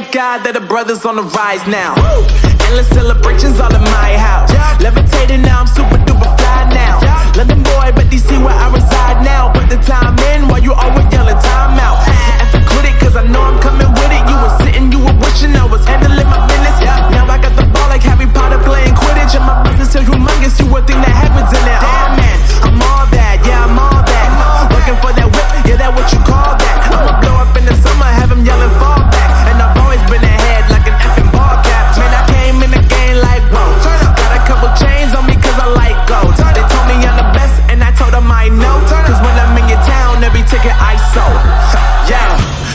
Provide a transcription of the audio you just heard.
God that the brothers on the rise now. Endless celebrations all in my house. Levitating